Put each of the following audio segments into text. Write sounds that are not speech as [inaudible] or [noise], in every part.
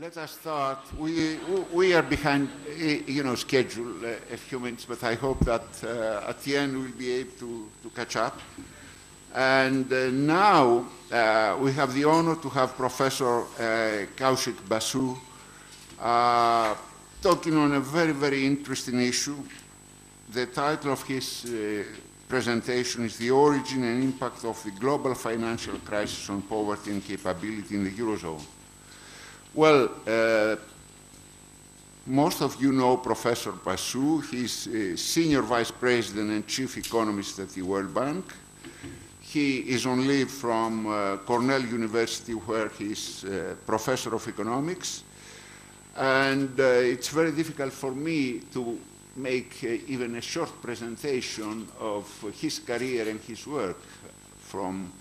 let us start. We, we are behind, eh, you know, schedule uh, a few minutes, but I hope that uh, at the end we'll be able to, to catch up. And uh, now uh, we have the honor to have Professor Kaushik Basu uh, talking on a very, very interesting issue. The title of his presentation is The Origin and Impact of the Global Financial Crisis on Poverty and Capability in the Eurozone. Well, uh, most of you know Professor Basu. He's uh, Senior Vice President and Chief Economist at the World Bank. He is on leave from uh, Cornell University, where he's uh, professor of economics. And uh, it's very difficult for me to make uh, even a short presentation of his career and his work from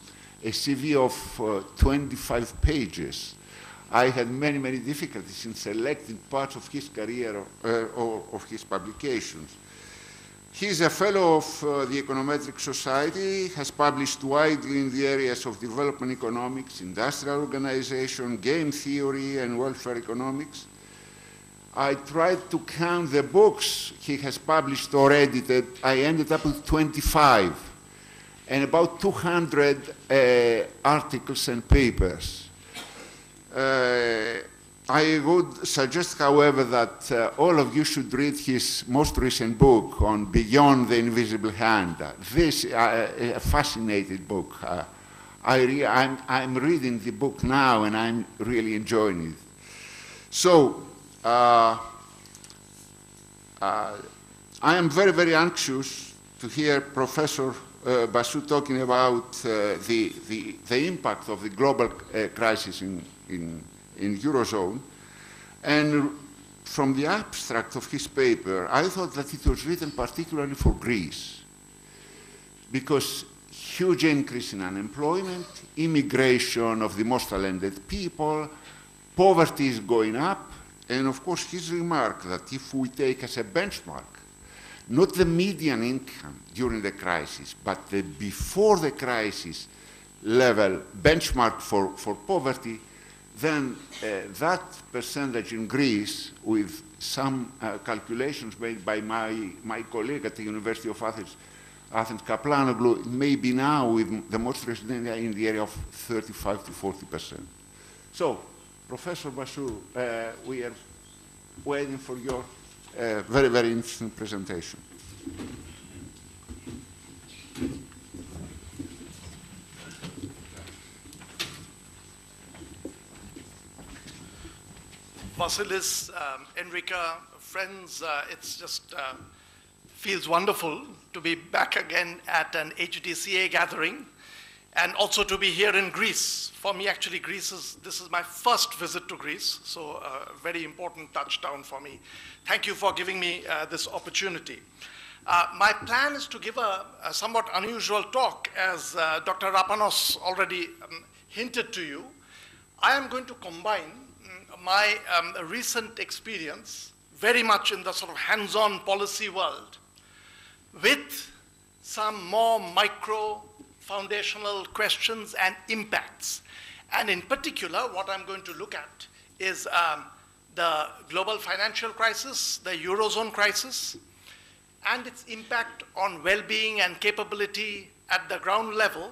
a CV of uh, 25 pages. I had many, many difficulties in selecting parts of his career uh, or of his publications. He is a fellow of uh, the Econometric Society, has published widely in the areas of development economics, industrial organization, game theory, and welfare economics. I tried to count the books he has published or edited. I ended up with 25 and about 200 uh, articles and papers. Uh, I would suggest, however, that uh, all of you should read his most recent book on Beyond the Invisible Hand. This uh, a fascinating book. Uh, I re- I'm, I'm, reading the book now and I'm really enjoying it. So, uh, uh, I am very, very anxious to hear Professor uh, Basu talking about the, the, the, impact of the global crisis in, in in Eurozone. And from the abstract of his paper, I thought that it was written particularly for Greece because huge increase in unemployment, immigration of the most talented people, poverty is going up, and of course his remark that if we take as a benchmark not the median income during the crisis, but the before the crisis level benchmark for, for poverty, then uh, that percentage in Greece, with some uh, calculations made by my, my colleague at the University of Athens, Athens Kaplanoglou, may be now with the most data in the area of 35 to 40 percent. So, Professor Basu, uh, we are waiting for your uh, very, very interesting presentation. Vasilis, um, Enrica, friends, uh, it's just uh, feels wonderful to be back again at an HDCA gathering and also to be here in Greece. For me, actually, Greece is, this is my first visit to Greece, so a uh, very important touchdown for me. Thank you for giving me uh, this opportunity. Uh, my plan is to give a, a somewhat unusual talk, as uh, Dr. Rapanos already um, hinted to you. I am going to combine my um, recent experience, very much in the sort of hands-on policy world, with some more micro foundational questions and impacts. And in particular, what I'm going to look at is um, the global financial crisis, the Eurozone crisis, and its impact on well-being and capability at the ground level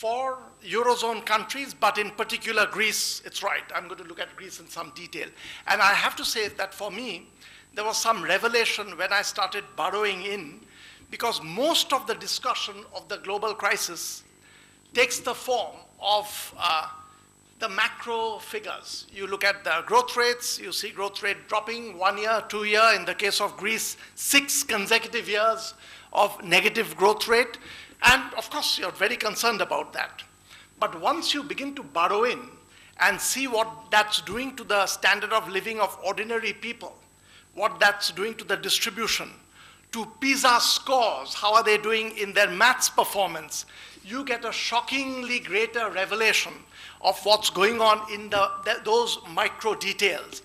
for Eurozone countries, but in particular Greece, it's right. I'm going to look at Greece in some detail. And I have to say that for me, there was some revelation when I started burrowing in, because most of the discussion of the global crisis takes the form of uh, the macro figures. You look at the growth rates, you see growth rate dropping one year, two year, in the case of Greece, six consecutive years of negative growth rate. And of course, you're very concerned about that. But once you begin to burrow in and see what that's doing to the standard of living of ordinary people, what that's doing to the distribution, to PISA scores, how are they doing in their maths performance, you get a shockingly greater revelation of what's going on in the, the, those micro details.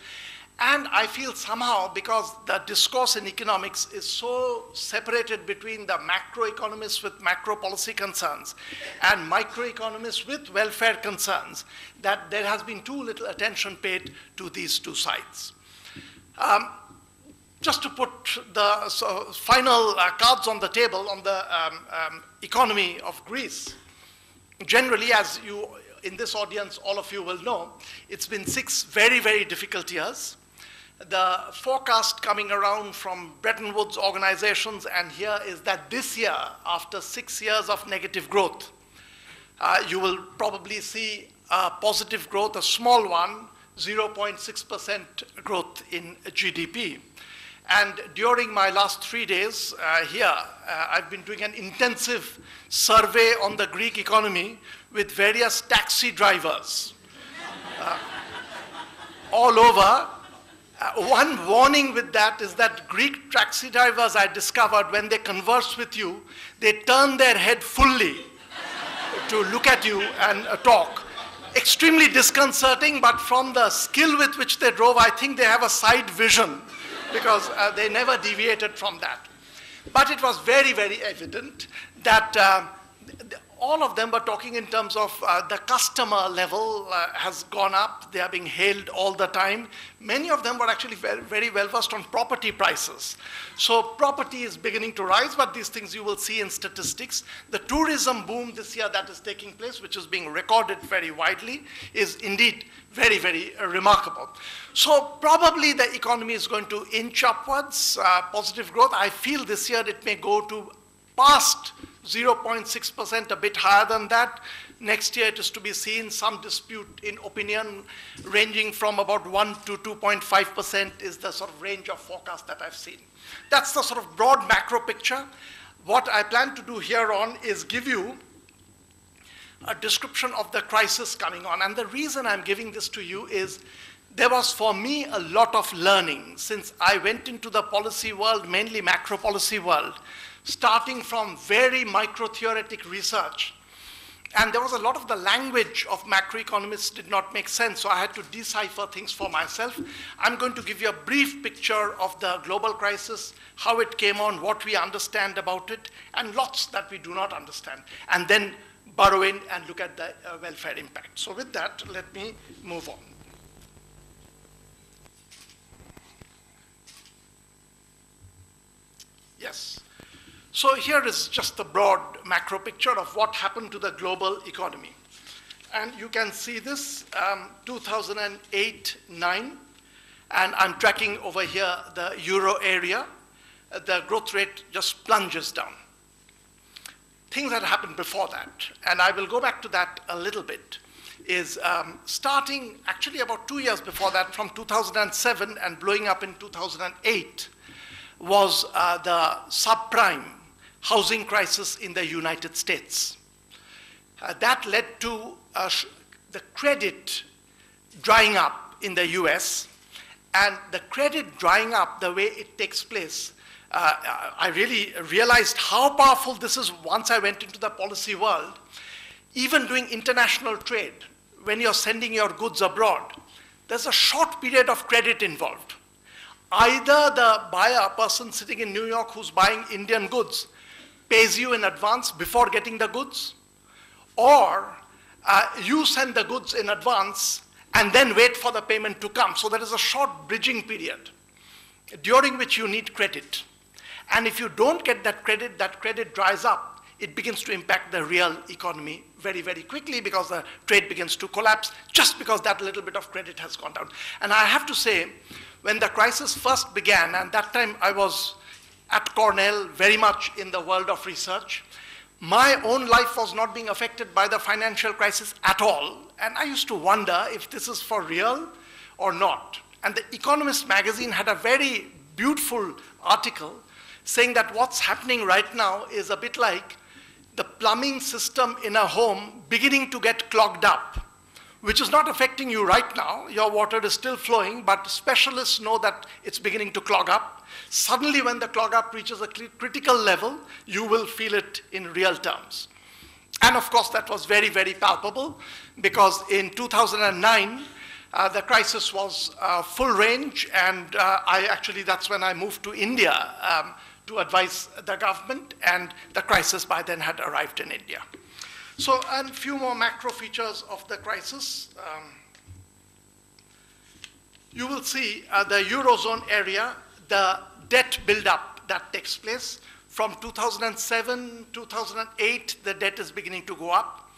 And I feel somehow, because the discourse in economics is so separated between the macroeconomists with macro policy concerns and microeconomists with welfare concerns, that there has been too little attention paid to these two sides. Um, just to put the so final uh, cards on the table on the um, um, economy of Greece, generally, as you in this audience, all of you will know, it's been six very, very difficult years the forecast coming around from Bretton Woods organizations, and here is that this year, after six years of negative growth, uh, you will probably see a positive growth, a small one, 0.6% growth in GDP. And during my last three days uh, here, uh, I've been doing an intensive survey on the Greek economy with various taxi drivers uh, all over uh, one warning with that is that Greek taxi drivers I discovered when they converse with you, they turn their head fully [laughs] to look at you and uh, talk. Extremely disconcerting, but from the skill with which they drove, I think they have a side vision because uh, they never deviated from that. But it was very, very evident that uh, all of them were talking in terms of uh, the customer level uh, has gone up. They are being hailed all the time. Many of them were actually very, very well versed on property prices. So property is beginning to rise, but these things you will see in statistics. The tourism boom this year that is taking place, which is being recorded very widely, is indeed very, very uh, remarkable. So probably the economy is going to inch upwards, uh, positive growth. I feel this year it may go to past 0.6%, a bit higher than that. Next year it is to be seen, some dispute in opinion ranging from about 1 to 2.5% is the sort of range of forecast that I've seen. That's the sort of broad macro picture. What I plan to do here on is give you a description of the crisis coming on. And the reason I'm giving this to you is there was for me a lot of learning since I went into the policy world, mainly macro policy world, starting from very micro-theoretic research. And there was a lot of the language of macroeconomists did not make sense, so I had to decipher things for myself. I'm going to give you a brief picture of the global crisis, how it came on, what we understand about it, and lots that we do not understand. And then burrow in and look at the uh, welfare impact. So with that, let me move on. Yes. So here is just the broad macro picture of what happened to the global economy. And you can see this um, 2008 9, and I'm tracking over here the euro area. The growth rate just plunges down. Things that happened before that, and I will go back to that a little bit, is um, starting actually about two years before that, from 2007 and blowing up in 2008, was uh, the subprime housing crisis in the United States. Uh, that led to uh, the credit drying up in the US, and the credit drying up the way it takes place. Uh, I really realized how powerful this is once I went into the policy world. Even doing international trade, when you're sending your goods abroad, there's a short period of credit involved. Either the buyer, a person sitting in New York who's buying Indian goods, pays you in advance before getting the goods, or uh, you send the goods in advance and then wait for the payment to come. So there is a short bridging period during which you need credit. And if you don't get that credit, that credit dries up. It begins to impact the real economy very, very quickly because the trade begins to collapse just because that little bit of credit has gone down. And I have to say, when the crisis first began, and that time I was at Cornell, very much in the world of research. My own life was not being affected by the financial crisis at all. And I used to wonder if this is for real or not. And The Economist magazine had a very beautiful article saying that what's happening right now is a bit like the plumbing system in a home beginning to get clogged up which is not affecting you right now. Your water is still flowing, but specialists know that it's beginning to clog up. Suddenly, when the clog up reaches a critical level, you will feel it in real terms. And of course, that was very, very palpable because in 2009, Uh, the crisis was uh, full range, and uh, I actually, that's when I moved to India um, to advise the government, and the crisis by then had arrived in India. So, a few more macro features of the crisis. Um, you will see uh, the Eurozone area, the debt buildup that takes place. From 2007, 2008, the debt is beginning to go up.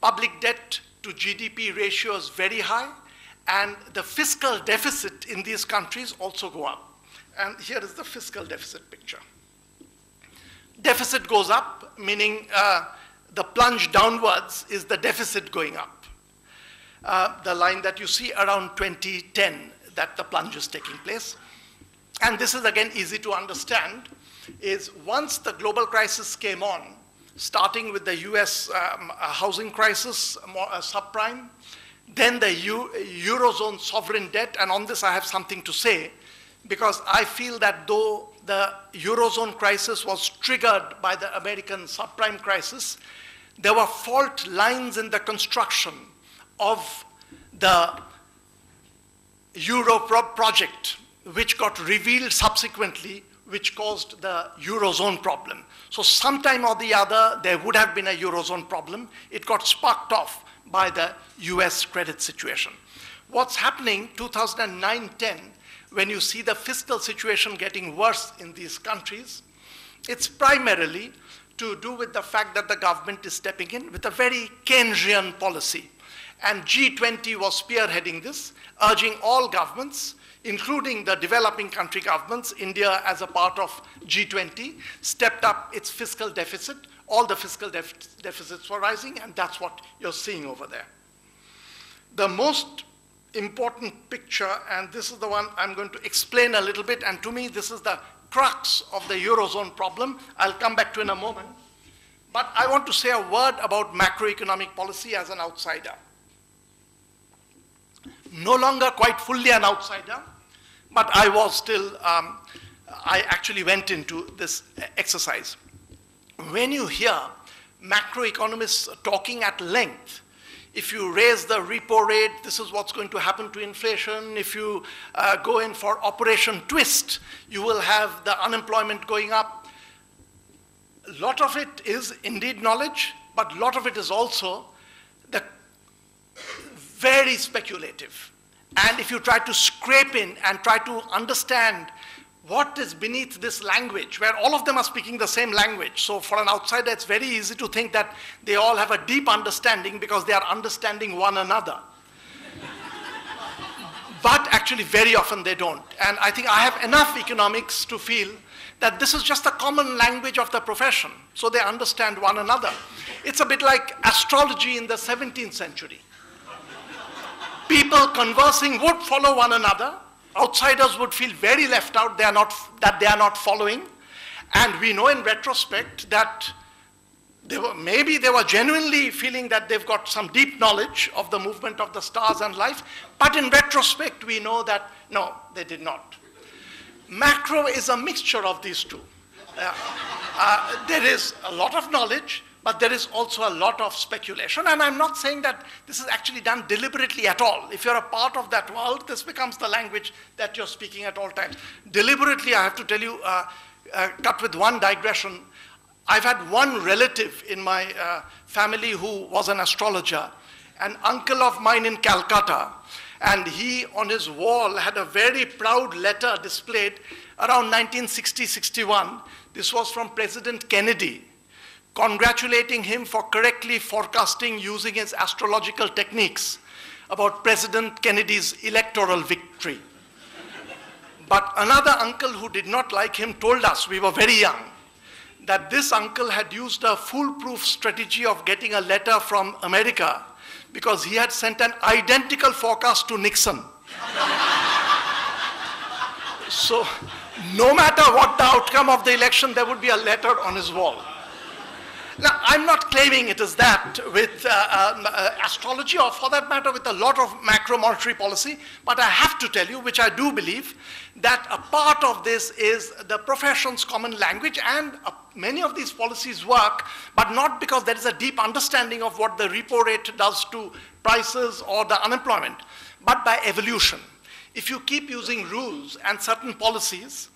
Public debt to GDP ratio is very high, and the fiscal deficit in these countries also go up. And here is the fiscal deficit picture. Deficit goes up, meaning uh, the plunge downwards is the deficit going up. Uh, the line that you see around 2010, that the plunge is taking place. And this is again easy to understand, is once the global crisis came on, starting with the US um, housing crisis, more, uh, subprime, then the U Eurozone sovereign debt, and on this I have something to say, because I feel that though the Eurozone crisis was triggered by the American subprime crisis, there were fault lines in the construction of the Euro pro project, which got revealed subsequently, which caused the Eurozone problem. So sometime or the other, there would have been a Eurozone problem. It got sparked off by the US credit situation. What's happening 2009-10, when you see the fiscal situation getting worse in these countries, it's primarily to do with the fact that the government is stepping in with a very Keynesian policy. And G20 was spearheading this, urging all governments, including the developing country governments, India as a part of G20, stepped up its fiscal deficit. All the fiscal def deficits were rising, and that's what you're seeing over there. The most important picture, and this is the one I'm going to explain a little bit, and to me, this is the crux of the Eurozone problem. I'll come back to in a moment. But I want to say a word about macroeconomic policy as an outsider. No longer quite fully an outsider, but I was still, um, I actually went into this exercise. When you hear macroeconomists talking at length if you raise the repo rate, this is what's going to happen to inflation. If you uh, go in for Operation Twist, you will have the unemployment going up. A lot of it is indeed knowledge, but a lot of it is also the very speculative. And if you try to scrape in and try to understand what is beneath this language, where all of them are speaking the same language. So for an outsider, it's very easy to think that they all have a deep understanding because they are understanding one another. [laughs] but actually, very often they don't. And I think I have enough economics to feel that this is just a common language of the profession, so they understand one another. It's a bit like astrology in the 17th century. People conversing would follow one another, outsiders would feel very left out they are not, that they are not following. And we know in retrospect that they were, maybe they were genuinely feeling that they've got some deep knowledge of the movement of the stars and life, but in retrospect we know that no, they did not. Macro is a mixture of these two. Uh, uh, there is a lot of knowledge, but there is also a lot of speculation. And I'm not saying that this is actually done deliberately at all. If you're a part of that world, this becomes the language that you're speaking at all times. Deliberately, I have to tell you, uh, uh, cut with one digression. I've had one relative in my uh, family who was an astrologer, an uncle of mine in Calcutta. And he, on his wall, had a very proud letter displayed around 1960 61. This was from President Kennedy congratulating him for correctly forecasting using his astrological techniques about President Kennedy's electoral victory. But another uncle who did not like him told us, we were very young, that this uncle had used a foolproof strategy of getting a letter from America because he had sent an identical forecast to Nixon. so, no matter what the outcome of the election, there would be a letter on his wall. Now, I'm not claiming it is that with uh, um, uh, astrology or for that matter with a lot of macro monetary policy, but I have to tell you, which I do believe, that a part of this is the profession's common language and uh, many of these policies work, but not because there is a deep understanding of what the repo rate does to prices or the unemployment, but by evolution. If you keep using rules and certain policies,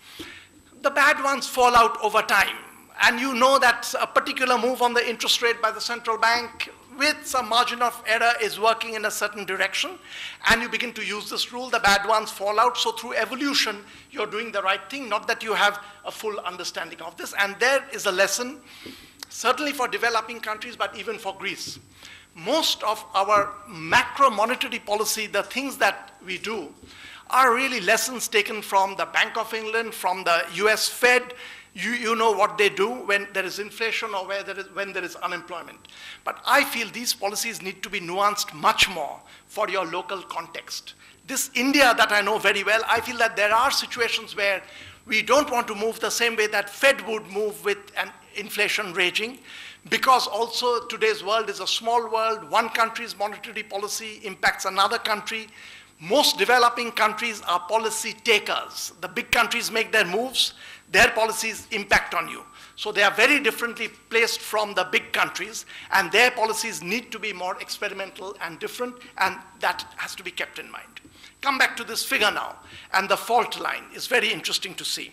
the bad ones fall out over time. And you know that a particular move on the interest rate by the central bank with some margin of error is working in a certain direction, and you begin to use this rule, the bad ones fall out. So through evolution, you're doing the right thing, not that you have a full understanding of this. And there is a lesson, certainly for developing countries, but even for Greece. Most of our macro monetary policy, the things that we do, are really lessons taken from the Bank of England, from the US Fed, you, you know what they do when there is inflation or where there is, when there is unemployment. But I feel these policies need to be nuanced much more for your local context. This India that I know very well, I feel that there are situations where we don't want to move the same way that Fed would move with an inflation raging because also today's world is a small world. One country's monetary policy impacts another country. Most developing countries are policy takers. The big countries make their moves their policies impact on you. So they are very differently placed from the big countries, and their policies need to be more experimental and different, and that has to be kept in mind. Come back to this figure now, and the fault line is very interesting to see.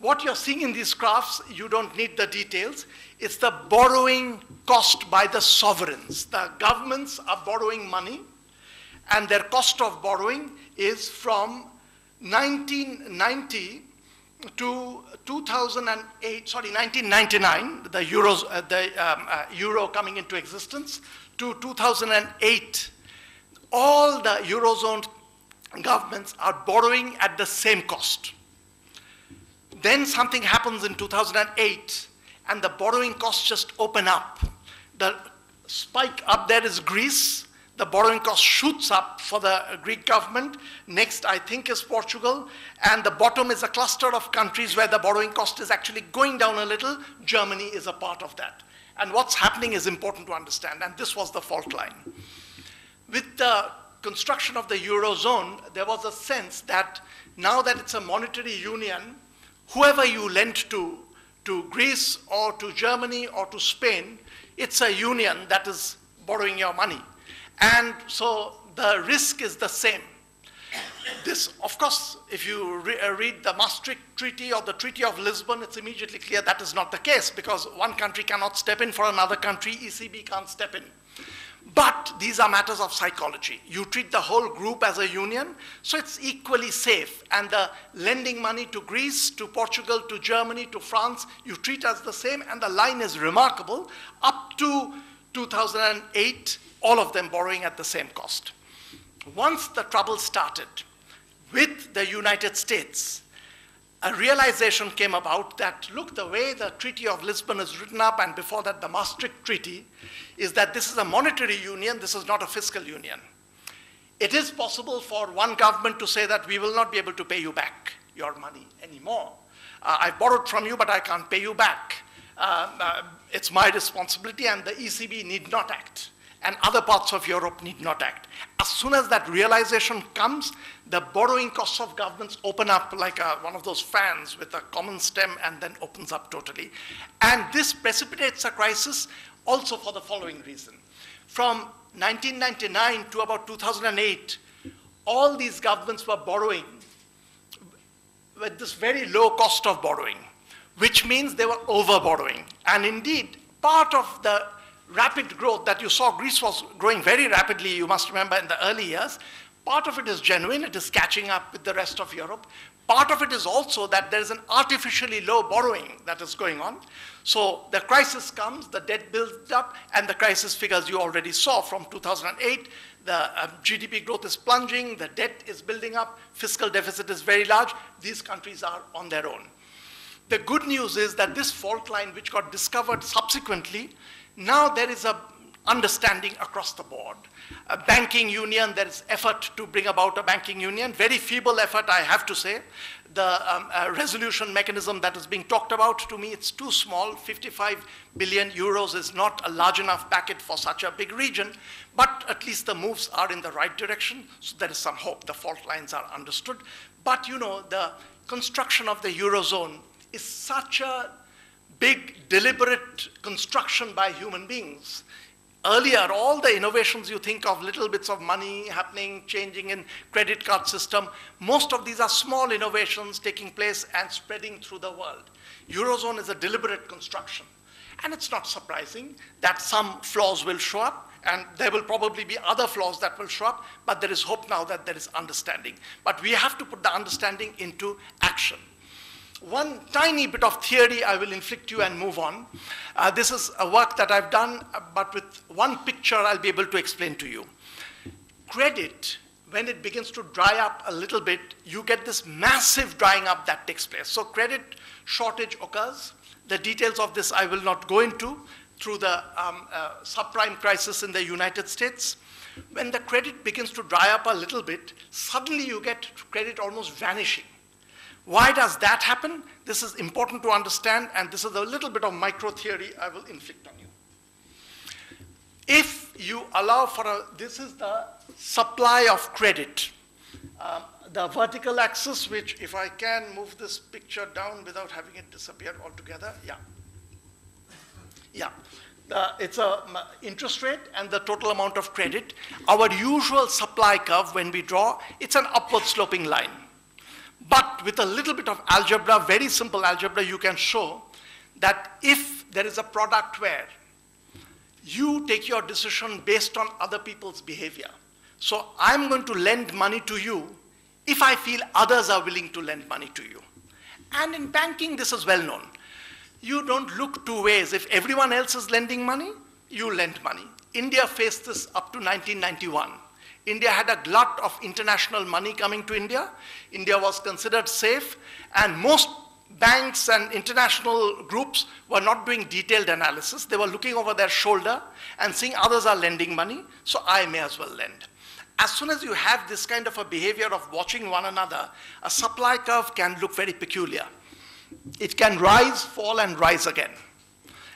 What you're seeing in these graphs, you don't need the details. It's the borrowing cost by the sovereigns. The governments are borrowing money, and their cost of borrowing is from 1990 to 2008, sorry, 1999, the, Euros, uh, the um, uh, euro coming into existence, to 2008, all the Eurozone governments are borrowing at the same cost. Then something happens in 2008, and the borrowing costs just open up. The spike up there is Greece, the borrowing cost shoots up for the Greek government. Next, I think, is Portugal. And the bottom is a cluster of countries where the borrowing cost is actually going down a little. Germany is a part of that. And what's happening is important to understand. And this was the fault line. With the construction of the Eurozone, there was a sense that now that it's a monetary union, whoever you lend to, to Greece or to Germany or to Spain, it's a union that is borrowing your money. And so the risk is the same. This, of course, if you re uh, read the Maastricht Treaty or the Treaty of Lisbon, it's immediately clear that is not the case because one country cannot step in for another country, ECB can't step in. But these are matters of psychology. You treat the whole group as a union, so it's equally safe. And the lending money to Greece, to Portugal, to Germany, to France, you treat as the same, and the line is remarkable. Up to 2008, all of them borrowing at the same cost. Once the trouble started with the United States, a realization came about that, look, the way the Treaty of Lisbon is written up, and before that, the Maastricht Treaty, is that this is a monetary union, this is not a fiscal union. It is possible for one government to say that we will not be able to pay you back your money anymore. Uh, I've borrowed from you, but I can't pay you back. Uh, uh, it's my responsibility, and the ECB need not act and other parts of Europe need not act. As soon as that realization comes, the borrowing costs of governments open up like a, one of those fans with a common stem and then opens up totally. And this precipitates a crisis also for the following reason. From 1999 to about 2008, all these governments were borrowing with this very low cost of borrowing, which means they were over borrowing. And indeed, part of the rapid growth that you saw, Greece was growing very rapidly, you must remember, in the early years. Part of it is genuine, it is catching up with the rest of Europe. Part of it is also that there is an artificially low borrowing that is going on. So the crisis comes, the debt builds up, and the crisis figures you already saw from 2008. The um, GDP growth is plunging, the debt is building up, fiscal deficit is very large. These countries are on their own. The good news is that this fault line, which got discovered subsequently, now there is a understanding across the board. A banking union, there is effort to bring about a banking union. Very feeble effort, I have to say. The um, uh, resolution mechanism that is being talked about, to me, it's too small. 55 billion euros is not a large enough packet for such a big region, but at least the moves are in the right direction, so there is some hope. The fault lines are understood. But, you know, the construction of the Eurozone is such a big, deliberate construction by human beings. Earlier, all the innovations you think of, little bits of money happening, changing in credit card system, most of these are small innovations taking place and spreading through the world. Eurozone is a deliberate construction. And it's not surprising that some flaws will show up, and there will probably be other flaws that will show up, but there is hope now that there is understanding. But we have to put the understanding into action. One tiny bit of theory I will inflict you and move on. Uh, this is a work that I've done, uh, but with one picture I'll be able to explain to you. Credit, when it begins to dry up a little bit, you get this massive drying up that takes place. So credit shortage occurs. The details of this I will not go into through the um, uh, subprime crisis in the United States. When the credit begins to dry up a little bit, suddenly you get credit almost vanishing. Why does that happen? This is important to understand, and this is a little bit of micro theory I will inflict on you. If you allow for a, this is the supply of credit. Um, the vertical axis, which if I can move this picture down without having it disappear altogether, yeah. Yeah, it's a interest rate and the total amount of credit. Our usual supply curve when we draw, it's an upward sloping line. But with a little bit of algebra, very simple algebra, you can show that if there is a product where you take your decision based on other people's behavior. So I'm going to lend money to you if I feel others are willing to lend money to you. And in banking, this is well known. You don't look two ways. If everyone else is lending money, you lend money. India faced this up to 1991. India had a glut of international money coming to India. India was considered safe, and most banks and international groups were not doing detailed analysis. They were looking over their shoulder and seeing others are lending money, so I may as well lend. As soon as you have this kind of a behavior of watching one another, a supply curve can look very peculiar. It can rise, fall, and rise again.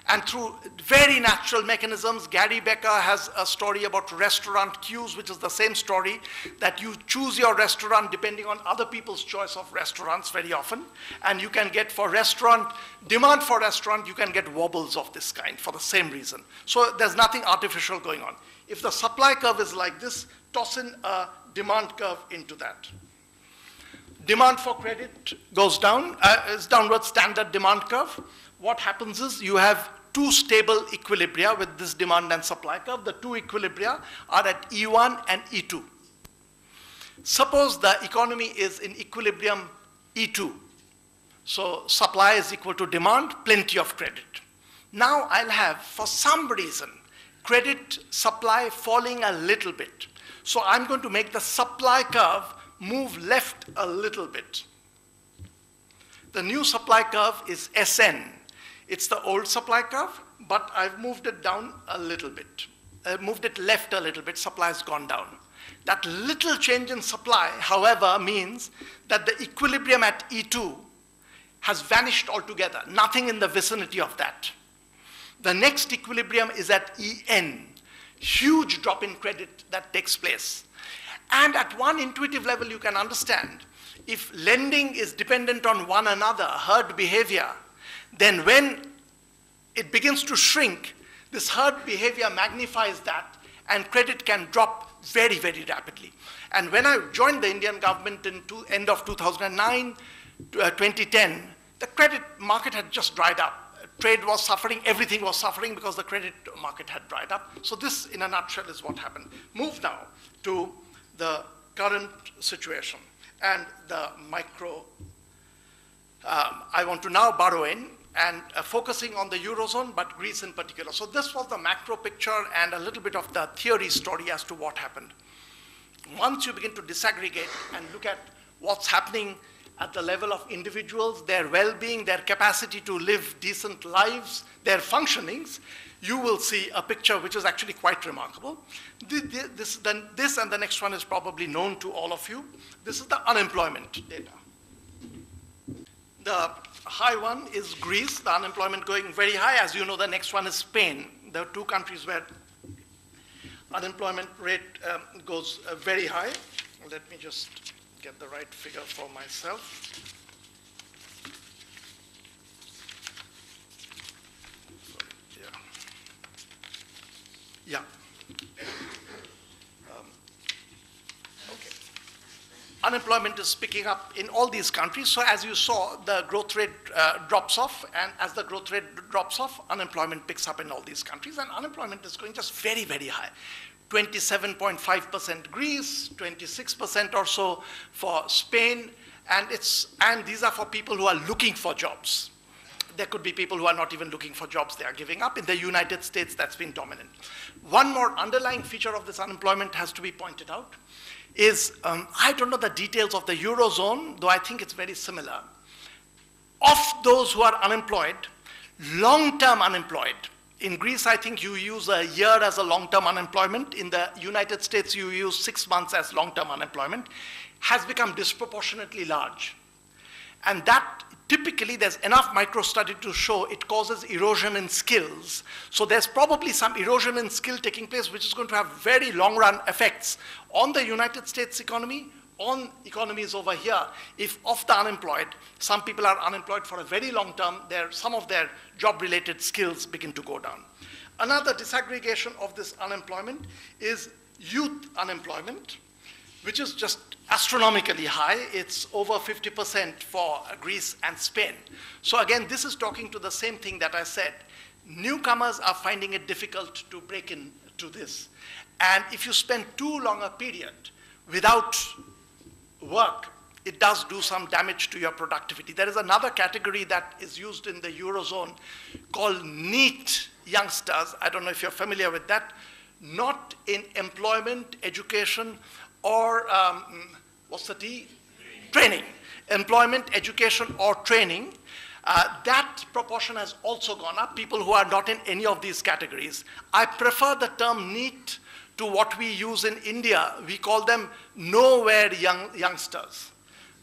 And through very natural mechanisms, Gary Becker has a story about restaurant queues, which is the same story that you choose your restaurant depending on other people's choice of restaurants very often. And you can get for restaurant, demand for restaurant, you can get wobbles of this kind for the same reason. So there's nothing artificial going on. If the supply curve is like this, toss in a demand curve into that. Demand for credit goes down, uh, is downward standard demand curve. What happens is you have two stable equilibria with this demand and supply curve. The two equilibria are at E1 and E2. Suppose the economy is in equilibrium E2. So supply is equal to demand, plenty of credit. Now I'll have, for some reason, credit supply falling a little bit. So I'm going to make the supply curve move left a little bit. The new supply curve is SN. It's the old supply curve, but I've moved it down a little bit. I moved it left a little bit, supply has gone down. That little change in supply, however, means that the equilibrium at E2 has vanished altogether, nothing in the vicinity of that. The next equilibrium is at EN, huge drop in credit that takes place. And at one intuitive level, you can understand if lending is dependent on one another, herd behavior, then when it begins to shrink, this herd behavior magnifies that, and credit can drop very, very rapidly. And when I joined the Indian government in two, end of 2009, uh, 2010, the credit market had just dried up. Trade was suffering, everything was suffering because the credit market had dried up. So this, in a nutshell, is what happened. Move now to the current situation and the micro. Um, I want to now borrow in and uh, focusing on the Eurozone, but Greece in particular. So this was the macro picture and a little bit of the theory story as to what happened. Once you begin to disaggregate and look at what's happening at the level of individuals, their well-being, their capacity to live decent lives, their functionings, you will see a picture which is actually quite remarkable. This, then, this and the next one is probably known to all of you. This is the unemployment data. The high one is Greece, the unemployment going very high. As you know, the next one is Spain. There are two countries where unemployment rate um, goes uh, very high. Let me just get the right figure for myself. Yeah. Um, Unemployment is picking up in all these countries. So as you saw, the growth rate uh, drops off, and as the growth rate drops off, unemployment picks up in all these countries, and unemployment is going just very, very high. 27.5% Greece, 26% or so for Spain, and, it's, and these are for people who are looking for jobs. There could be people who are not even looking for jobs, they are giving up. In the United States, that's been dominant. One more underlying feature of this unemployment has to be pointed out is, um, I don't know the details of the Eurozone, though I think it's very similar. Of those who are unemployed, long-term unemployed, in Greece, I think you use a year as a long-term unemployment. In the United States, you use six months as long-term unemployment, has become disproportionately large. And that typically there's enough micro-study to show it causes erosion in skills. So there's probably some erosion in skill taking place, which is going to have very long-run effects on the United States economy, on economies over here, if of the unemployed, some people are unemployed for a very long term, their, some of their job-related skills begin to go down. Another disaggregation of this unemployment is youth unemployment, which is just astronomically high. It's over 50% for Greece and Spain. So again, this is talking to the same thing that I said. Newcomers are finding it difficult to break into this. And if you spend too long a period without work, it does do some damage to your productivity. There is another category that is used in the Eurozone called NEET youngsters. I don't know if you're familiar with that. Not in employment, education, or um, what's the T? Training. Employment, education, or training. Uh, that proportion has also gone up, people who are not in any of these categories. I prefer the term NEET to what we use in India. We call them nowhere young, youngsters.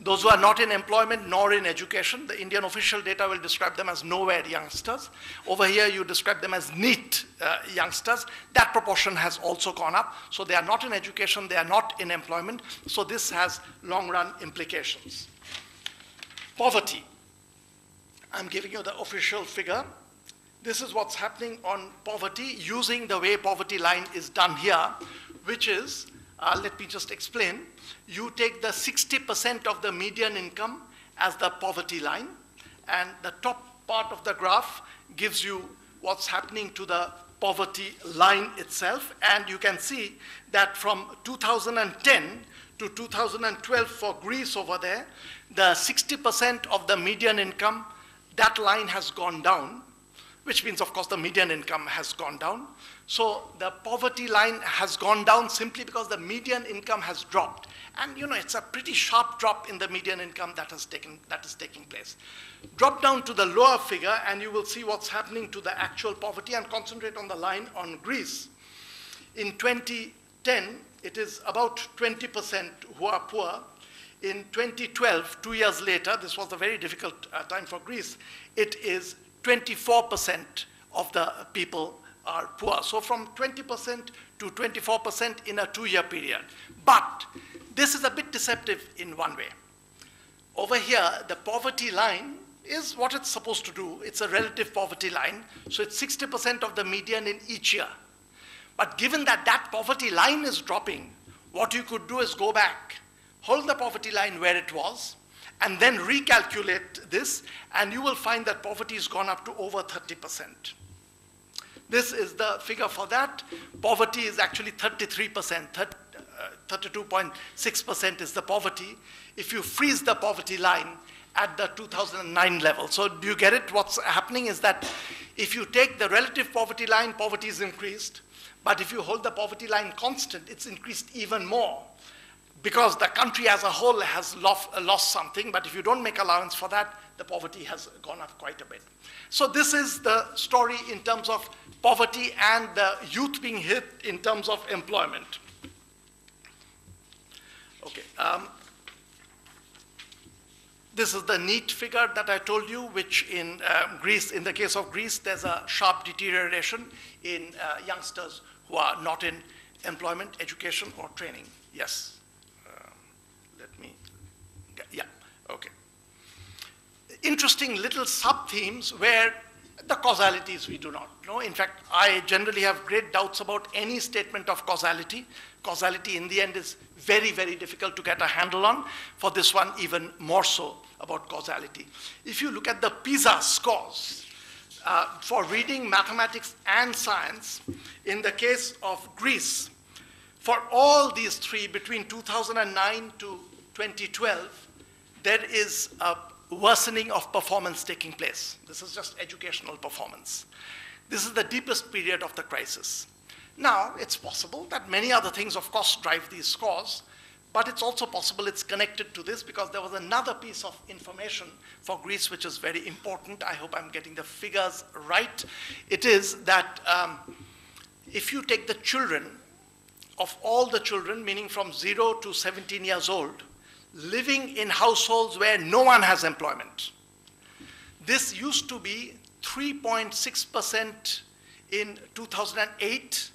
Those who are not in employment nor in education, the Indian official data will describe them as nowhere youngsters. Over here, you describe them as NEET uh, youngsters. That proportion has also gone up. So they are not in education, they are not in employment. So this has long run implications. Poverty. I'm giving you the official figure. This is what's happening on poverty using the way poverty line is done here, which is, uh, let me just explain. You take the 60% of the median income as the poverty line, and the top part of the graph gives you what's happening to the poverty line itself. And you can see that from 2010 to 2012 for Greece over there, the 60% of the median income, that line has gone down which means, of course, the median income has gone down. So the poverty line has gone down simply because the median income has dropped. And you know, it's a pretty sharp drop in the median income that has taken that is taking place. Drop down to the lower figure, and you will see what's happening to the actual poverty and concentrate on the line on Greece. In 2010, it is about 20% who are poor. In 2012, two years later, this was a very difficult uh, time for Greece, it is 24% of the people are poor. So from 20% to 24% in a two-year period. But this is a bit deceptive in one way. Over here, the poverty line is what it's supposed to do. It's a relative poverty line. So it's 60% of the median in each year. But given that that poverty line is dropping, what you could do is go back, hold the poverty line where it was, and then recalculate this, and you will find that poverty has gone up to over 30%. This is the figure for that. Poverty is actually 33%, 32.6% uh, is the poverty. If you freeze the poverty line at the 2009 level. So do you get it? What's happening is that if you take the relative poverty line, poverty is increased. But if you hold the poverty line constant, it's increased even more because the country as a whole has lost, something, but if you don't make allowance for that, the poverty has gone up quite a bit. So this is the story in terms of poverty and the youth being hit in terms of employment. Okay. Um, this is the NEET figure that I told you, which in uh, Greece, in the case of Greece, there's a sharp deterioration in uh, youngsters who are not in employment, education, or training. Yes. Yeah, okay. Interesting little sub-themes where The causalities we do not know. In fact, I generally have great doubts about any statement of causality. Causality in the end is very, very difficult to get a handle on. For this one, even more so about causality. If you look at the PISA scores uh, for reading mathematics and science, in the case of Greece, for all these three, between 2009 to 2012, there is a worsening of performance taking place. This is just educational performance. This is the deepest period of the crisis. Now, it's possible that many other things, of course, drive these scores, but it's also possible it's connected to this because there was another piece of information for Greece which is very important. I hope I'm getting the figures right. It is that um, if you take the children, of all the children, meaning from 0 to 17 years old, living in households where no one has employment. This used to be 3.6% in 2008,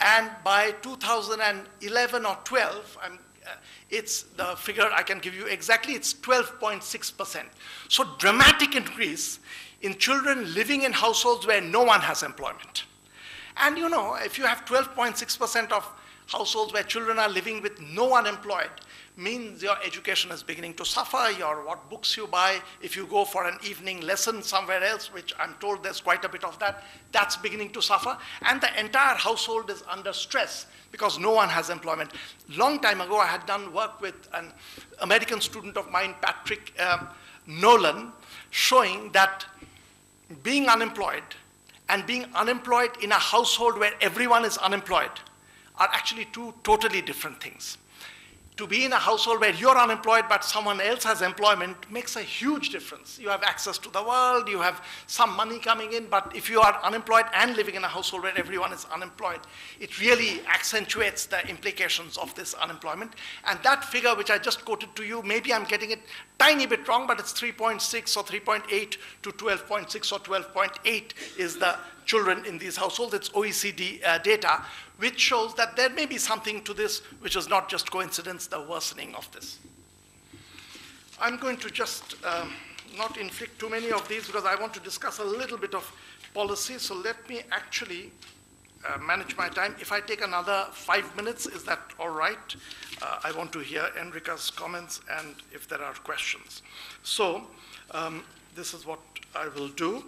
and by 2011 or 12, uh, it's the figure I can give you exactly, it's 12.6%. So dramatic increase in children living in households where no one has employment. And you know, if you have 12.6% of households where children are living with no unemployed, means your education is beginning to suffer, your what books you buy, if you go for an evening lesson somewhere else, which I'm told there's quite a bit of that, that's beginning to suffer. And the entire household is under stress because no one has employment. Long time ago, I had done work with an American student of mine, Patrick um, Nolen, showing that being unemployed and being unemployed in a household where everyone is unemployed are actually two totally different things to be in a household where you're unemployed but someone else has employment makes a huge difference. You have access to the world, you have some money coming in, but if you are unemployed and living in a household where everyone is unemployed, it really accentuates the implications of this unemployment. And that figure, which I just quoted to you, maybe I'm getting it tiny bit wrong, but it's 3.6 or 3.8 to 12.6 or 12.8 is the children in these households. It's OECD uh, data, which shows that there may be something to this, which is not just coincidence, the worsening of this. I'm going to just um, not inflict too many of these because I want to discuss a little bit of policy. So let me actually uh, manage my time. If I take another five minutes, is that all right? Uh, I want to hear Enrica's comments and if there are questions. So um, this is what I will do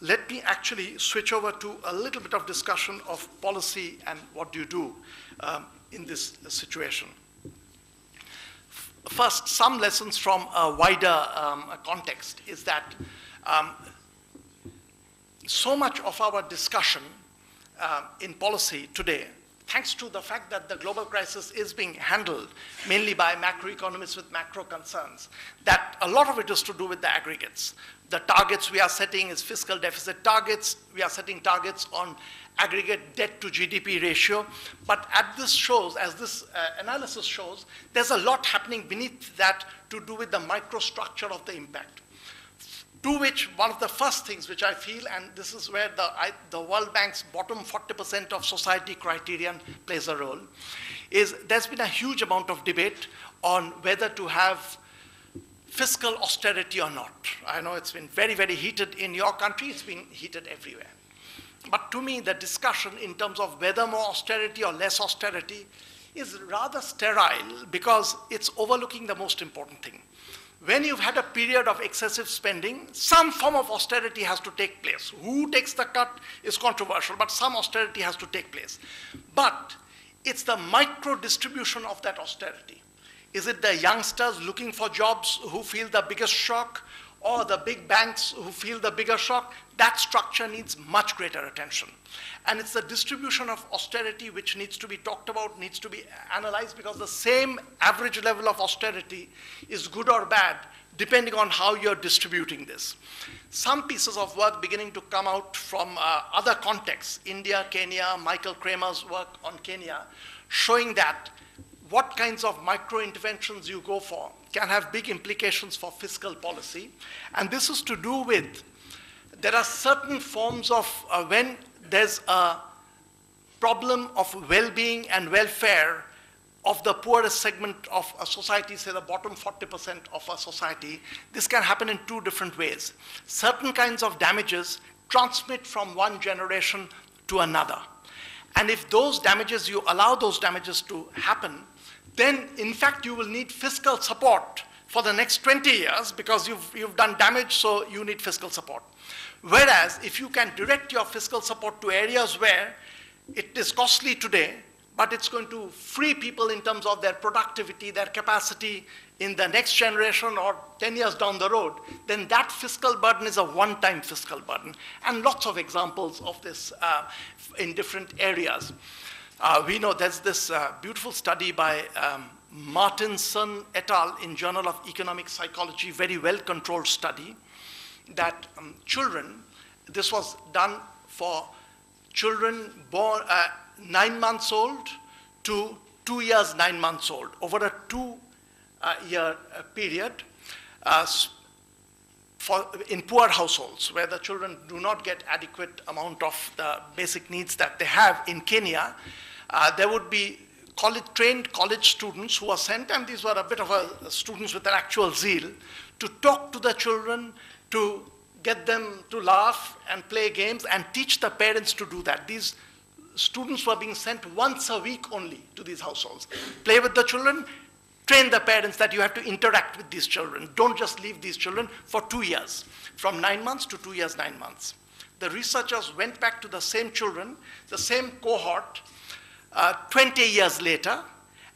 let me actually switch over to a little bit of discussion of policy and what do you do um, in this situation. First, some lessons from a wider um, context is that um, so much of our discussion uh, in policy today thanks to the fact that the global crisis is being handled mainly by macroeconomists with macro concerns, that a lot of it is to do with the aggregates. The targets we are setting is fiscal deficit targets. We are setting targets on aggregate debt to GDP ratio. But as this shows, as this uh, analysis shows, there's a lot happening beneath that to do with the microstructure of the impact to which one of the first things which I feel, and this is where the, I, the World Bank's bottom 40% of society criterion plays a role, is there's been a huge amount of debate on whether to have fiscal austerity or not. I know it's been very, very heated in your country, it's been heated everywhere. But to me, the discussion in terms of whether more austerity or less austerity is rather sterile because it's overlooking the most important thing when you've had a period of excessive spending, some form of austerity has to take place. Who takes the cut is controversial, but some austerity has to take place. But it's the micro distribution of that austerity. Is it the youngsters looking for jobs who feel the biggest shock, or the big banks who feel the bigger shock? That structure needs much greater attention. And it's the distribution of austerity which needs to be talked about, needs to be analyzed, because the same average level of austerity is good or bad, depending on how you're distributing this. Some pieces of work beginning to come out from uh, other contexts, India, Kenya, Michael Kremer's work on Kenya, showing that what kinds of micro interventions you go for can have big implications for fiscal policy. And this is to do with there are certain forms of uh, when there's a problem of well-being and welfare of the poorest segment of a society, say the bottom 40% of a society, this can happen in two different ways. Certain kinds of damages transmit from one generation to another. And if those damages, you allow those damages to happen, then in fact you will need fiscal support for the next 20 years because you've, you've done damage, so you need fiscal support. Whereas if you can direct your fiscal support to areas where it is costly today, but it's going to free people in terms of their productivity, their capacity in the next generation or 10 years down the road, then that fiscal burden is a one-time fiscal burden. And lots of examples of this uh, in different areas. Uh, we know there's this uh, beautiful study by um, Martinson et al. in Journal of Economic Psychology, very well-controlled study, that um, children, this was done for children born, uh, nine months old to two years, nine months old. Over a two uh, year uh, period, for, in poor households where the children do not get adequate amount of the basic needs that they have in Kenya, uh, there would be college, trained college students who were sent, and these were a bit of a, students with an actual zeal, to talk to the children, to get them to laugh and play games, and teach the parents to do that. These students were being sent once a week only to these households. Play with the children, train the parents that you have to interact with these children. Don't just leave these children for two years, from nine months to two years, nine months. The researchers went back to the same children, the same cohort, uh, 20 years later,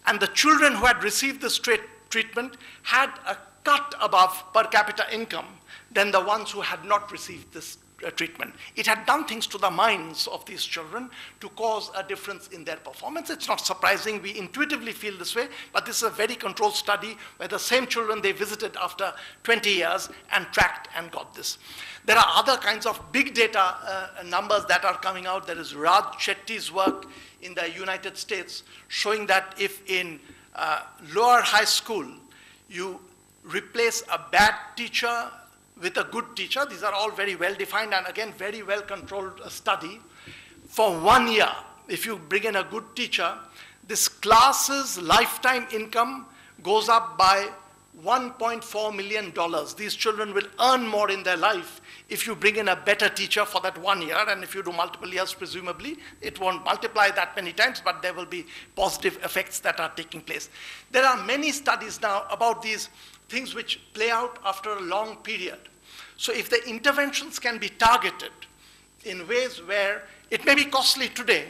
and the children who had received this treatment had a cut above per capita income than the ones who had not received this uh, treatment. It had done things to the minds of these children to cause a difference in their performance. It's not surprising, we intuitively feel this way, but this is a very controlled study where the same children they visited after 20 years and tracked and got this. There are other kinds of big data uh, numbers that are coming out. There is Raj Chetty's work in the United States showing that if in uh, lower high school you replace a bad teacher with a good teacher. These are all very well defined and again, very well controlled study. For one year, if you bring in a good teacher, this class's lifetime income goes up by $1.4 million. These children will earn more in their life if you bring in a better teacher for that one year, and if you do multiple years, presumably, it won't multiply that many times, but there will be positive effects that are taking place. There are many studies now about these things which play out after a long period. So if the interventions can be targeted in ways where it may be costly today,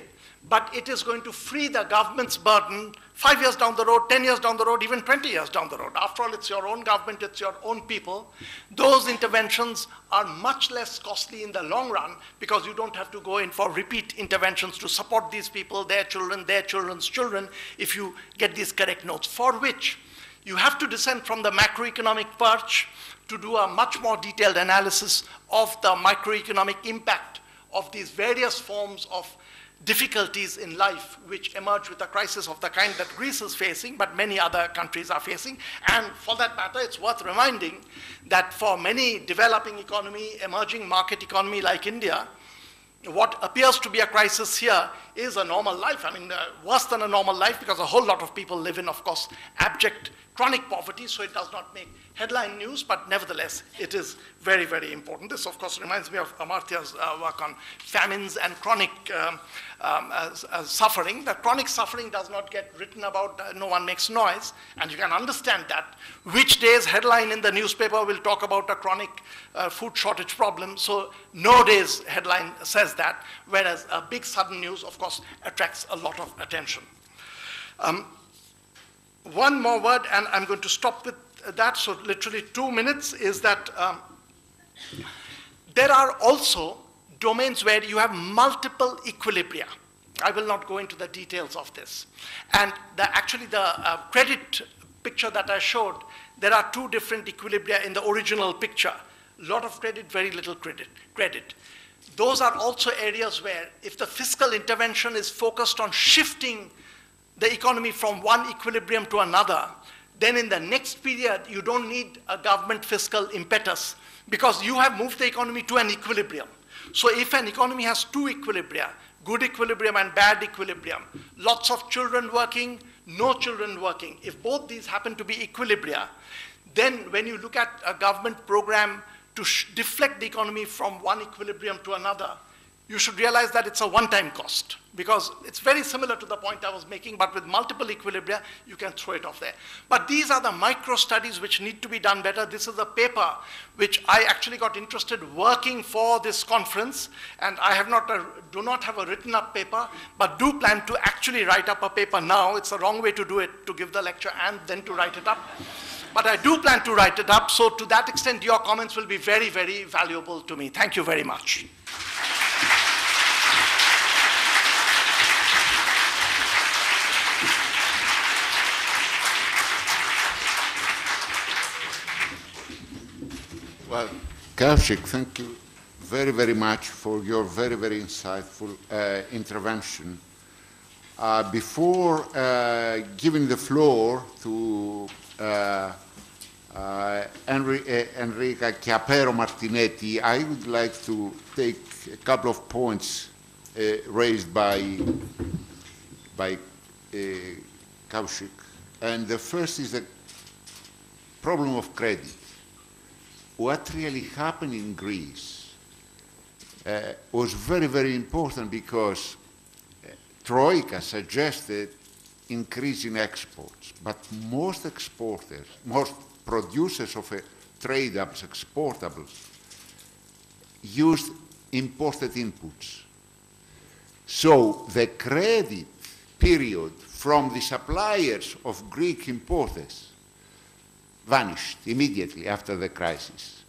but it is going to free the government's burden five years down the road, 10 years down the road, even 20 years down the road. After all, it's your own government, it's your own people. Those interventions are much less costly in the long run because you don't have to go in for repeat interventions to support these people, their children, their children's children, if you get these correct notes, for which you have to descend from the macroeconomic perch to do a much more detailed analysis of the microeconomic impact of these various forms of difficulties in life which emerge with a crisis of the kind that Greece is facing, but many other countries are facing. And for that matter, it's worth reminding that for many developing economy, emerging market economy like India, what appears to be a crisis here is a normal life. I mean, uh, worse than a normal life because a whole lot of people live in, of course, abject chronic poverty, so it does not make headline news, but nevertheless, it is very, very important. This, of course, reminds me of Amartya's uh, work on famines and chronic um, um, as, as suffering. The chronic suffering does not get written about, uh, no one makes noise, and you can understand that. Which day's headline in the newspaper will talk about a chronic uh, food shortage problem, so no day's headline says that, whereas a big sudden news, of course, attracts a lot of attention. Um, one more word, and I'm going to stop with that, so literally two minutes, is that um, there are also domains where you have multiple equilibria. I will not go into the details of this. And the, actually the uh, credit picture that I showed, there are two different equilibria in the original picture. Lot of credit, very little credit. credit. Those are also areas where if the fiscal intervention is focused on shifting the economy from one equilibrium to another, then in the next period, you don't need a government fiscal impetus because you have moved the economy to an equilibrium. So if an economy has two equilibria, good equilibrium and bad equilibrium, lots of children working, no children working, if both these happen to be equilibria, then when you look at a government program to deflect the economy from one equilibrium to another, you should realize that it's a one-time cost because it's very similar to the point I was making, but with multiple equilibria, you can throw it off there. But these are the micro studies which need to be done better. This is a paper which I actually got interested working for this conference, and I have not a, do not have a written up paper, but do plan to actually write up a paper now. It's the wrong way to do it, to give the lecture and then to write it up. But I do plan to write it up, so to that extent, your comments will be very, very valuable to me. Thank you very much. Well, Kaushik, thank you very, very much for your very, very insightful uh, intervention. Uh, before uh, giving the floor to uh, uh, Enri uh, Enrica Chiappero Martinetti, I would like to take a couple of points raised by, by Kaushik. And the first is the problem of credit what really happened in Greece uh, was very, very important because uh, Troika suggested increasing exports, but most exporters, most producers of uh, tradables, exportables, used imported inputs. So the credit period from the suppliers of Greek importers vanished immediately after the crisis.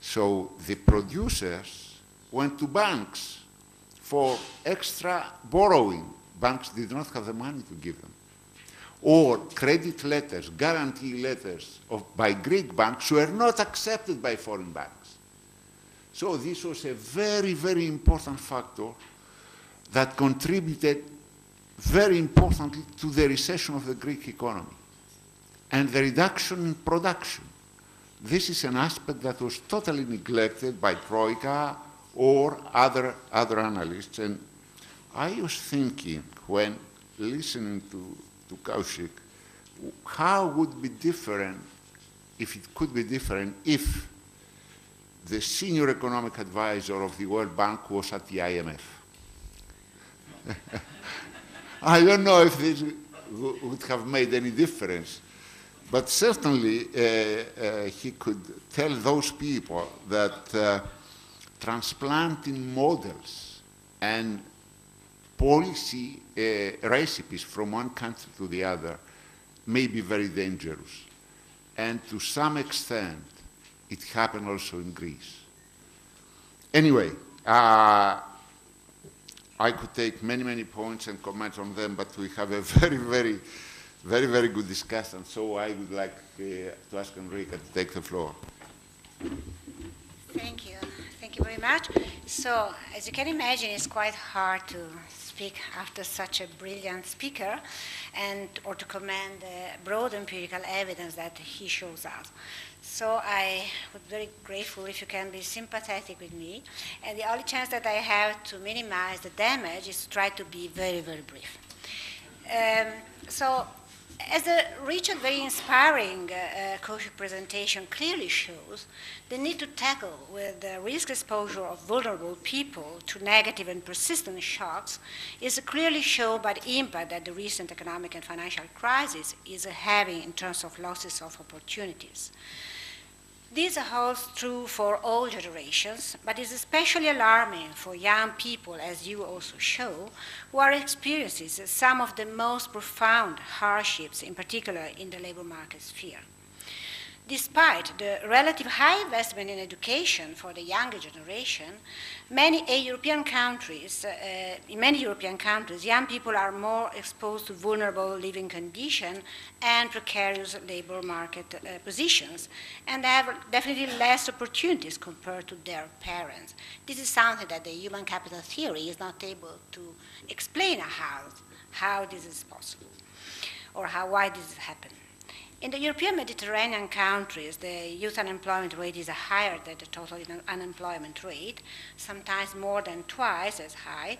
So the producers went to banks for extra borrowing. Banks did not have the money to give them. Or credit letters, guarantee letters of, by Greek banks were not accepted by foreign banks. So this was a very, very important factor that contributed very importantly to the recession of the Greek economy and the reduction in production. This is an aspect that was totally neglected by Troika or other, other analysts. And I was thinking when listening to, to Kaushik, how would be different, if it could be different, if the senior economic advisor of the World Bank was at the IMF. [laughs] I don't know if this would have made any difference. But certainly uh, uh, he could tell those people that uh, transplanting models and policy recipes from one country to the other may be very dangerous. And to some extent, it happened also in Greece. Anyway, uh, I could take many, many points and comment on them, but we have a [laughs] very, very very, very good discussion. So I would like uh, to ask Enrique to take the floor. Thank you. Thank you very much. So, as you can imagine, it's quite hard to speak after such a brilliant speaker and or to comment the broad empirical evidence that he shows us. So I would be very grateful if you can be sympathetic with me. And the only chance that I have to minimize the damage is to try to be very, very brief. Um, so as the rich and very inspiring uh, uh presentation clearly shows, the need to tackle with the risk exposure of vulnerable people to negative and persistent shocks is clearly shown by the impact that the recent economic and financial crisis is having in terms of losses of opportunities. This holds true for all generations, but is especially alarming for young people, as you also show, who are experiencing some of the most profound hardships, in particular in the labor market sphere. Despite the relative high investment in education for the younger generation, many European countries, uh, in many European countries, young people are more exposed to vulnerable living conditions and precarious labor market uh, positions, and have definitely less opportunities compared to their parents. This is something that the human capital theory is not able to explain how, how this is possible or how why this happens. In the European Mediterranean countries, the youth unemployment rate is higher than the total unemployment rate, sometimes more than twice as high.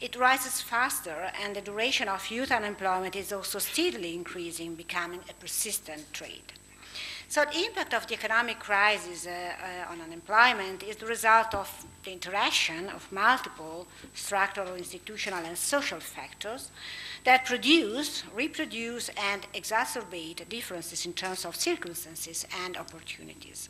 It rises faster, and the duration of youth unemployment is also steadily increasing, becoming a persistent trait. So the impact of the economic crisis uh, uh, on unemployment is the result of the interaction of multiple structural, institutional, and social factors that produce, reproduce, and exacerbate differences in terms of circumstances and opportunities.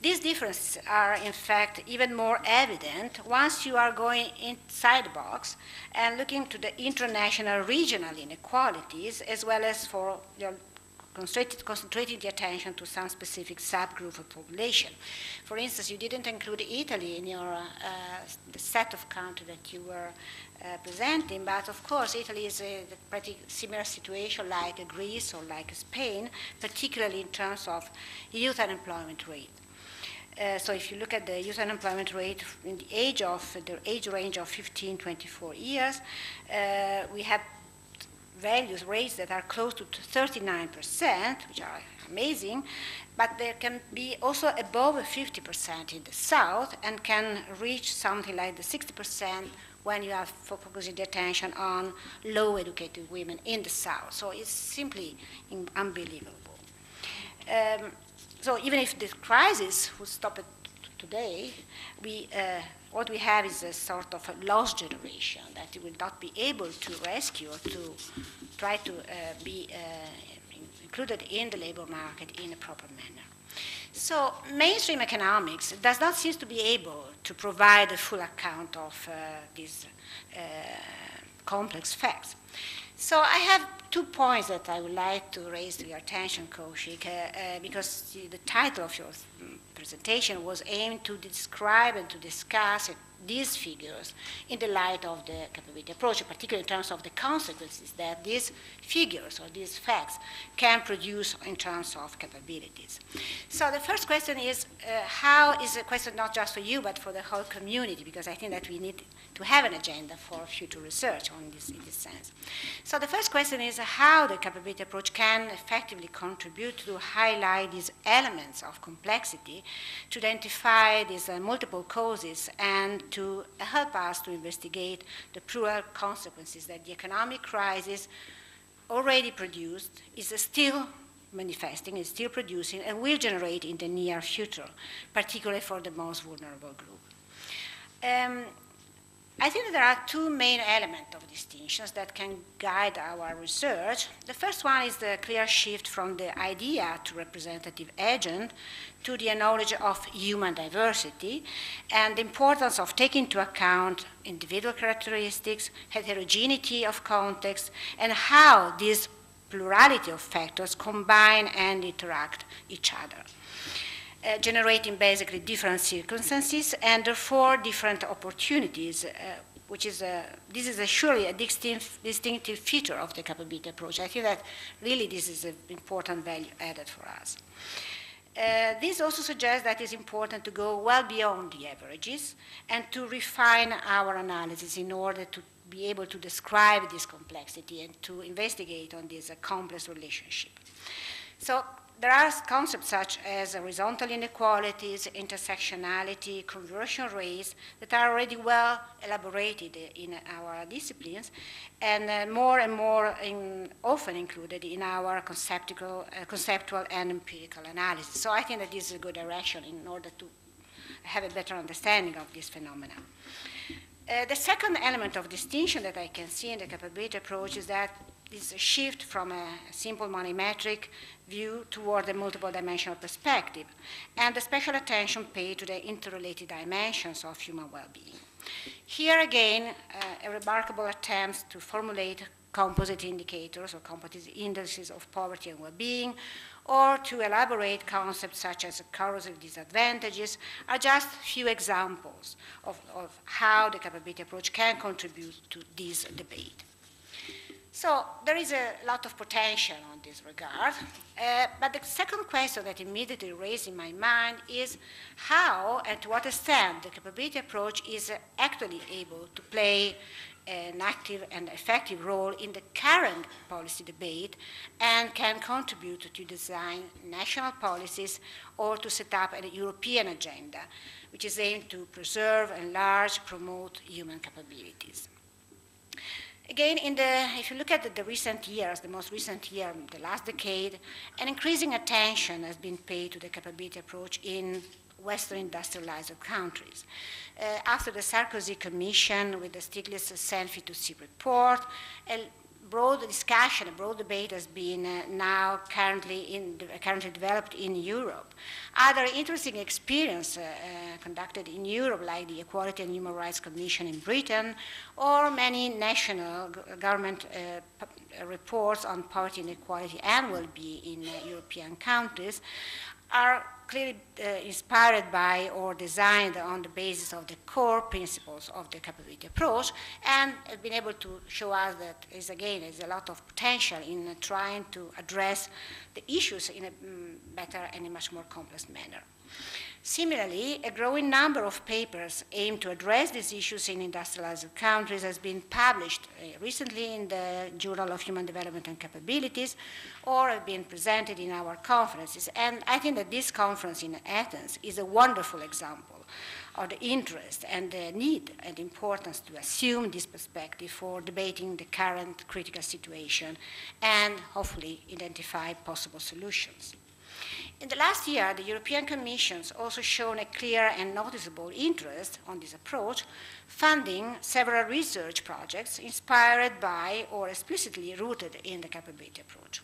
These differences are, in fact, even more evident once you are going inside the box and looking to the international regional inequalities as well as for your concentrating the attention to some specific subgroup of population. For instance, you didn't include Italy in your uh, the set of countries that you were uh, presenting, but of course, Italy is a pretty similar situation like Greece or like Spain, particularly in terms of youth unemployment rate. Uh, so if you look at the youth unemployment rate in the age of the age range of 15 24 years uh, we have values, rates that are close to 39%, which are amazing, but there can be also above 50% in the south and can reach something like the 60% when you are focusing the attention on low educated women in the south. So it's simply unbelievable. Um, so even if the crisis would stop it today, we uh, what we have is a sort of a lost generation that will not be able to rescue or to try to uh, be uh, included in the labor market in a proper manner. So mainstream economics does not seem to be able to provide a full account of uh, these uh, complex facts. So I have two points that I would like to raise to your attention, Kaushik, uh, uh, because the title of your presentation was aimed to describe and to discuss these figures in the light of the capability approach, particularly in terms of the consequences that these figures or these facts can produce in terms of capabilities. So the first question is uh, how is a question not just for you but for the whole community, because I think that we need to have an agenda for future research on this in this sense. So the first question is how the capability approach can effectively contribute to highlight these elements of complexity, to identify these uh, multiple causes, and to help us to investigate the plural consequences that the economic crisis already produced is still manifesting, is still producing, and will generate in the near future, particularly for the most vulnerable group. Um, I think there are two main elements of distinctions that can guide our research. The first one is the clear shift from the idea to representative agent to the knowledge of human diversity and the importance of taking into account individual characteristics, heterogeneity of context, and how these plurality of factors combine and interact each other uh, generating basically different circumstances and therefore different opportunities, uh, which is a, this is a surely a distinctive, distinctive feature of the capability approach. I think that really this is an important value added for us. Uh, this also suggests that it's important to go well beyond the averages and to refine our analysis in order to be able to describe this complexity and to investigate on this uh, complex relationship. So there are concepts such as horizontal inequalities, intersectionality, conversion rates that are already well elaborated in our disciplines and uh, more and more in, often included in our conceptual, uh, conceptual and empirical analysis. So I think that this is a good direction in order to have a better understanding of this phenomenon. Uh, the second element of distinction that I can see in the capability approach is that this shift from a simple money metric view toward a multiple dimensional perspective, and the special attention paid to the interrelated dimensions of human well being. Here again, uh, a remarkable attempt to formulate composite indicators or composite indices of poverty and well being, or to elaborate concepts such as corrosive disadvantages, are just few examples of, of how the capability approach can contribute to this debate. So there is a lot of potential on this regard. Uh, but the second question that immediately raised in my mind is how and to what extent the capability approach is actually able to play an active and effective role in the current policy debate and can contribute to design national policies or to set up a European agenda, which is aimed to preserve, enlarge, promote human capabilities. Again, in the, if you look at the, the, recent years, the most recent year, the last decade, an increasing attention has been paid to the capability approach in Western industrialized countries. Uh, after the Sarkozy Commission with the Stiglitz-Sen-Fitoussi report, broad discussion, a broad debate has been uh, now currently, in, currently developed in Europe. Other interesting experience uh, uh, conducted in Europe, like the Equality and Human Rights Commission in Britain, or many national government uh, reports on poverty inequality, and well-being in uh, European countries, are clearly uh, inspired by or designed on the basis of the core principles of the capability approach and been able to show us that is again there's a lot of potential in trying to address the issues in a um, better and a much more complex manner. Similarly, a growing number of papers aimed to address these issues in industrialized countries has been published uh, recently in the Journal of Human Development and Capabilities or have been presented in our conferences. And I think that this conference in Athens is a wonderful example of the interest and the need and importance to assume this perspective for debating the current critical situation and hopefully identify possible solutions. In the last year, the European Commission has also shown a clear and noticeable interest on this approach, funding several research projects inspired by or explicitly rooted in the capability approach.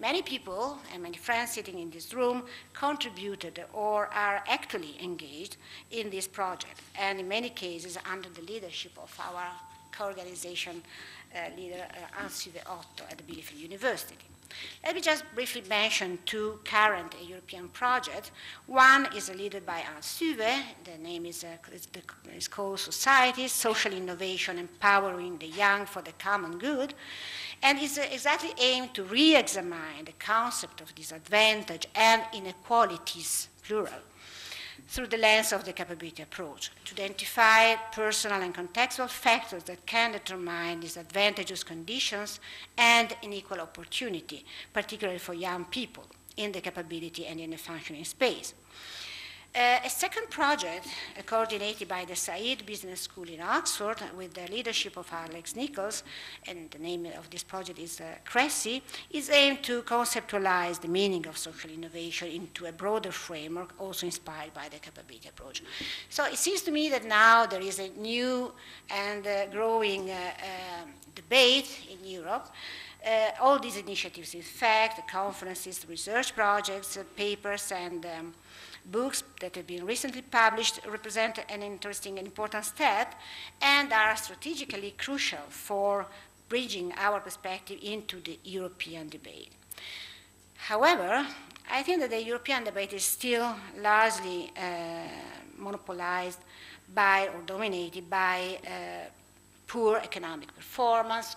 Many people and many friends sitting in this room contributed or are actually engaged in this project, and in many cases under the leadership of our co-organization uh, leader, uh, Anne Otto at the Bielefeld University. Let me just briefly mention two current European projects. One is led by Anne Stuve. The name is, uh, is called Society, Social Innovation, Empowering the Young for the Common Good, and is uh, exactly aimed to re-examine the concept of disadvantage and inequalities, plural, through the lens of the capability approach, to identify personal and contextual factors that can determine disadvantageous conditions and unequal opportunity, particularly for young people in the capability and in the functioning space. Uh, a second project, uh, coordinated by the Said Business School in Oxford with the leadership of Alex Nicholls, and the name of this project is uh, is aimed to conceptualize the meaning of social innovation into a broader framework, also inspired by the capability approach. So it seems to me that now there is a new and uh, growing uh, um, debate in Europe uh, all these initiatives, in fact, the conferences, research projects, uh, papers, and um, books that have been recently published represent an interesting and important step and are strategically crucial for bridging our perspective into the European debate. However, I think that the European debate is still largely uh, monopolized by or dominated by uh, poor economic performance,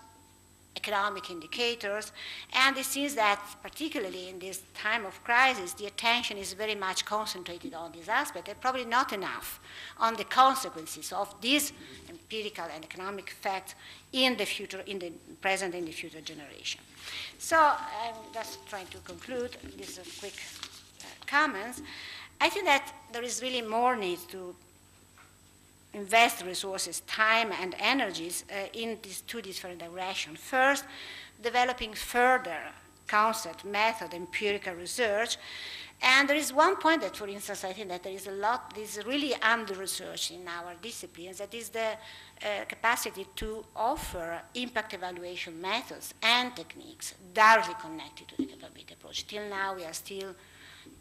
economic indicators. And it seems that, particularly in this time of crisis, the attention is very much concentrated on this aspect, and probably not enough on the consequences of these empirical and economic facts in the future, in the present and the future generation. So I'm just trying to conclude these quick uh, comments. I think that there is really more need to invest resources, time, and energies uh, in these two different directions. First, developing further concept, method, empirical research. And there is one point that, for instance, I think that there is a lot, this is really under-researched in our disciplines, that is the uh, capacity to offer impact evaluation methods and techniques directly connected to the capability approach. Till now, we are still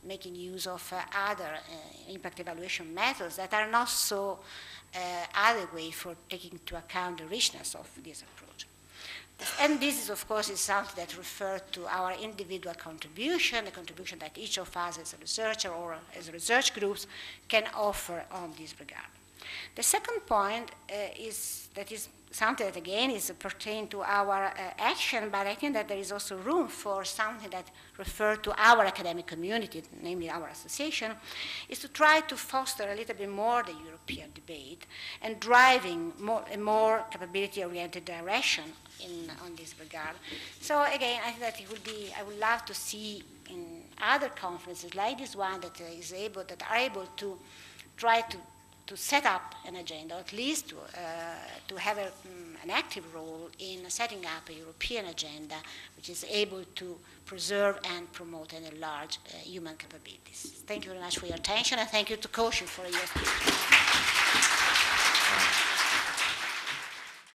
making use of uh, other uh, impact evaluation methods that are not so uh, way for taking into account the richness of this approach. And this is, of course, is something that refers to our individual contribution, the contribution that each of us as a researcher or as research groups can offer on this regard. The second point uh, is that is something that again is pertain to our uh, action, but I think that there is also room for something that refers to our academic community, namely our association, is to try to foster a little bit more the European debate and driving more, a more capability-oriented direction in, on this regard. So again, I think that it would be, I would love to see in other conferences like this one that is able, that are able to try to to set up an agenda, or at least to, uh, to have a, um, an active role in setting up a European agenda which is able to preserve and promote and enlarge uh, human capabilities. Thank you very much for your attention, and thank you to Kaushik for your speech.